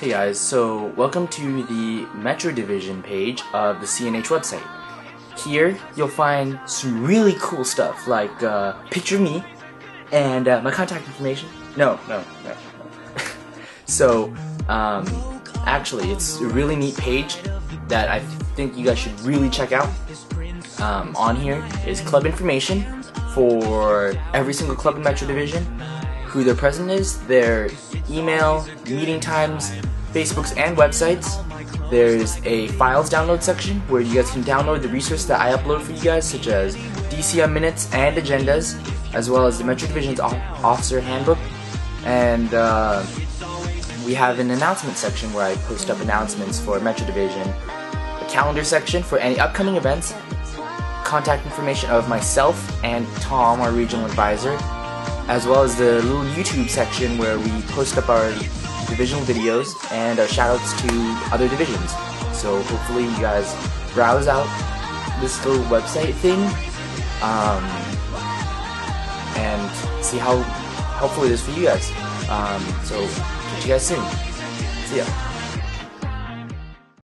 Hey guys, so welcome to the Metro Division page of the CNH website. Here you'll find some really cool stuff like uh, picture me and uh, my contact information. No, no, no. no. so, um, actually, it's a really neat page that I think you guys should really check out. Um, on here is club information for every single club in Metro Division, who their president is, their email, meeting times, Facebooks, and websites. There's a files download section where you guys can download the resources that I upload for you guys, such as DCM minutes and agendas, as well as the Metro Division's officer handbook. And uh, we have an announcement section where I post up announcements for Metro Division, a calendar section for any upcoming events, contact information of myself and Tom, our regional advisor, as well as the little YouTube section where we post up our divisional videos and our shoutouts to other divisions. So hopefully you guys browse out this little website thing um, and see how helpful it is for you guys. Um, so catch you guys soon. See ya.